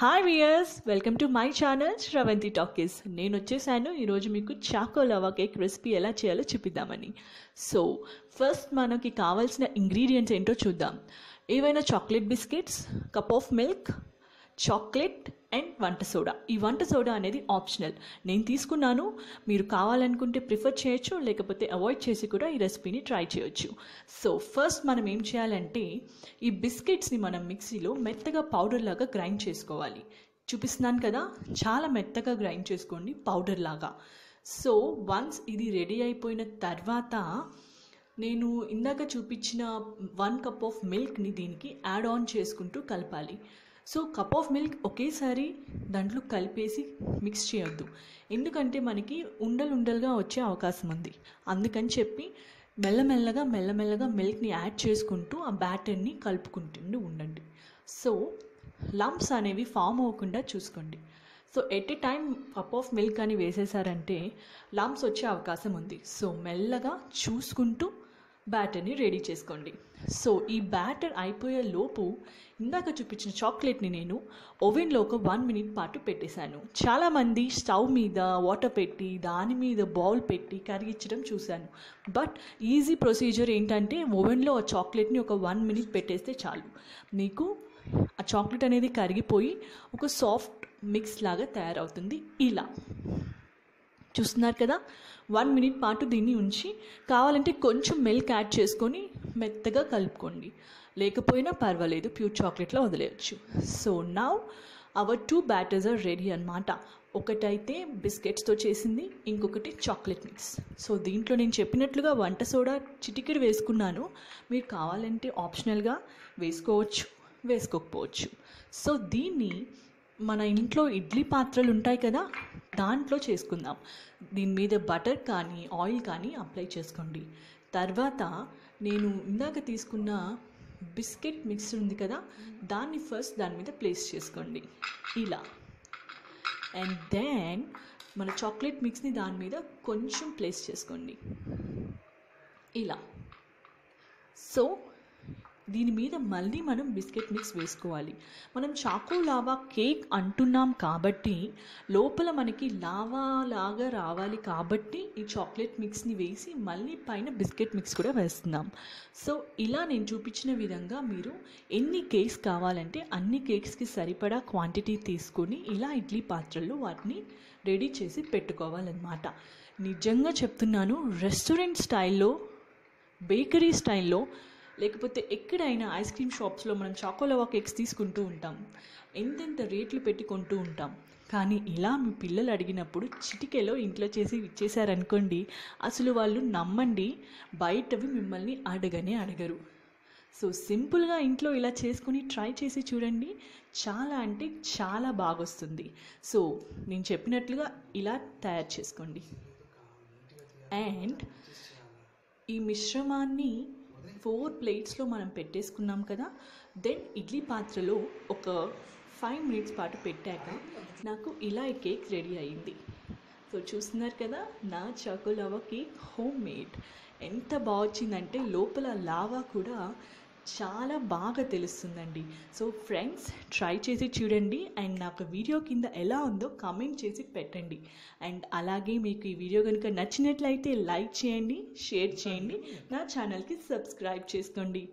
Hi viewers welcome to my channel Sravanthi talkies నేను వచ్చేసాను. ఈరోజు మీకు చాకో లవా కేక్ రెసిపీ ఎలా చేయాలో చూపిద్దామని. సో ఫస్ట్ మనకి కావాల్సిన ఇంగ్రీడియంట్స్ ఏంటో చూద్దాం. ఏవైనా chocolate biscuits cup of milk chocolate and వంట సోడా. ఈ వంట సోడా అనేది ఆప్షనల్. నేను తీసుకున్నాను. మీరు కావాలనుకుంటే ప్రిఫర్ చేయొచ్చు లేకపోతే అవాయిడ్ చేసి కూడా ఈ రెసిపీని ట్రై చేయొచ్చు. సో ఫస్ట్ మనం ఏం చేయాలంటే ఈ బిస్కెట్స్ని మనం మిక్సీలో మెత్తగా పౌడర్ లాగా గ్రైండ్ చేసుకోవాలి. చూపిస్తున్నాను కదా చాలా మెత్తగా గ్రైండ్ చేసుకోండి పౌడర్ లాగా. సో వన్స్ ఇది రెడీ అయిపోయిన తర్వాత నేను ఇందాక చూపించిన వన్ కప్ ఆఫ్ మిల్క్ని దీనికి యాడ్ ఆన్ చేసుకుంటూ కలపాలి. సో కప్ ఆఫ్ మిల్క్ ఒకేసారి దాంట్లో కలిపేసి మిక్స్ చేయొద్దు. ఎందుకంటే మనకి ఉండలు ఉండలుగా వచ్చే అవకాశం ఉంది. అందుకని చెప్పి మెల్లమెల్లగా మెల్లమెల్లగా మిల్క్ని యాడ్ చేసుకుంటూ ఆ బ్యాటర్ని కలుపుకుంటూ ఉండండి. సో లంప్స్ అనేవి ఫామ్ అవ్వకుండా చూసుకోండి. So at a time cup of milk అని వేసేసారంటే లంప్స్ వచ్చే అవకాశం ఉంది. సో మెల్లగా చూసుకుంటూ బ్యాటర్ని రెడీ చేసుకోండి. సో ఈ బ్యాటర్ అయిపోయే లోపు ఇందాక చూపించిన చాక్లెట్ని నేను ఓవెన్లో ఒక వన్ మినిట్ పాటు పెట్టేశాను. చాలామంది స్టవ్ మీద వాటర్ పెట్టి దాని మీద బౌల్ పెట్టి కరిగించడం చూశాను. బట్ ఈజీ ప్రొసీజర్ ఏంటంటే ఓవెన్లో ఆ చాక్లెట్ని ఒక వన్ మినిట్ పెట్టేస్తే చాలు. మీకు ఆ చాక్లెట్ అనేది కరిగిపోయి ఒక సాఫ్ట్ మిక్స్ లాగా తయారవుతుంది. ఇలా. చూస్తున్నారు కదా? వన్ మినిట్ పాటు దీన్ని ఉంచి కావాలంటే కొంచెం మిల్క్ యాడ్ చేసుకొని మెత్తగా కలుపుకోండి. లేకపోయినా పర్వాలేదు ప్యూర్ చాక్లెట్లో వదిలేయచ్చు. So now our two batters are ready అనమాట ఒకటైతే బిస్కెట్స్తో చేసింది ఇంకొకటి చాక్లెట్ మిక్స్ సో దీంట్లో నేను చెప్పినట్లుగా వంట సోడా చిటికెడు వేసుకున్నాను. మీరు కావాలంటే ఆప్షనల్గా వేసుకోవచ్చు వేసుకోకపోవచ్చు. సో దీన్ని మన ఇంట్లో ఇడ్లీ పాత్రలు ఉంటాయి కదా దాంట్లో చేసుకుందాం. దీని మీద బటర్ కానీ ఆయిల్ కానీ అప్లై చేసుకోండి. తర్వాత నేను ఇందాక తీసుకున్న బిస్కెట్ మిక్స్ ఉంది కదా దాన్ని ఫస్ట్ దాని మీద ప్లేస్ చేసుకోండి. ఇలా. అండ్ దెన్ మన చాక్లెట్ మిక్స్ని దాని మీద కొంచెం ప్లేస్ చేసుకోండి. ఇలా. సో దీని మీద మళ్ళీ మనం బిస్కెట్ మిక్స్ వేసుకోవాలి. మనం చాకో లావా కేక్ అంటున్నాం కాబట్టి లోపల మనకి లావా లాగా రావాలి కాబట్టి ఈ చాక్లెట్ మిక్స్ని వేసి మళ్ళీ పైన బిస్కెట్ మిక్స్ కూడా వేస్తున్నాం. సో ఇలా నేను చూపించిన విధంగా మీరు ఎన్ని కేక్స్ కావాలంటే అన్ని కేక్స్కి సరిపడా క్వాంటిటీ తీసుకొని ఇలా ఇడ్లీ పాత్రల్లో వాటిని రెడీ చేసి పెట్టుకోవాలన్నమాట. నిజంగా చెప్తున్నాను రెస్టారెంట్ స్టైల్లో బేకరీ స్టైల్లో లేకపోతే ఎక్కడైనా ఐస్ క్రీమ్ షాప్స్లో మనం చాకోలవా కేక్స్ తీసుకుంటూ ఉంటాం. ఎంతెంత రేట్లు పెట్టి కొంటూ ఉంటాం. కానీ ఇలా మీ పిల్లలు అడిగినప్పుడు చిటికెలో ఇంట్లో చేసి ఇచ్చేసారనుకోండి అసలు వాళ్ళు నమ్మండి బయటవి మిమ్మల్ని అడగనే అడగరు. సో సింపుల్గా ఇంట్లో ఇలా చేసుకుని ట్రై చేసి చూడండి చాలా అంటే చాలా బాగొస్తుంది. సో నేను చెప్పినట్లుగా ఇలా తయారు చేసుకోండి. అండ్ ఈ మిశ్రమాన్ని ఫోర్ ప్లేట్స్లో మనం పెట్టేసుకున్నాం కదా దెన్ ఇడ్లీ పాత్రలో ఒక ఫైవ్ మినిట్స్ పాటు పెట్టాక నాకు ఇలా ఈ కేక్ రెడీ అయింది. సో చూస్తున్నారు కదా నా చాకోలావా కేక్ హోమ్ మేడ్ ఎంత బాగా వచ్చిందంటే లోపల లావా కూడా చాలా బాగా తెలుస్తుందండి. సో ఫ్రెండ్స్ ట్రై చేసి చూడండి. అండ్ నాకు వీడియో కింద ఎలా ఉందో కామెంట్ చేసి పెట్టండి. అండ్ అలాగే మీకు ఈ వీడియో కనుక నచ్చినట్లయితే లైక్ చేయండి షేర్ చేయండి. నా ఛానల్కి సబ్స్క్రైబ్ చేసుకోండి.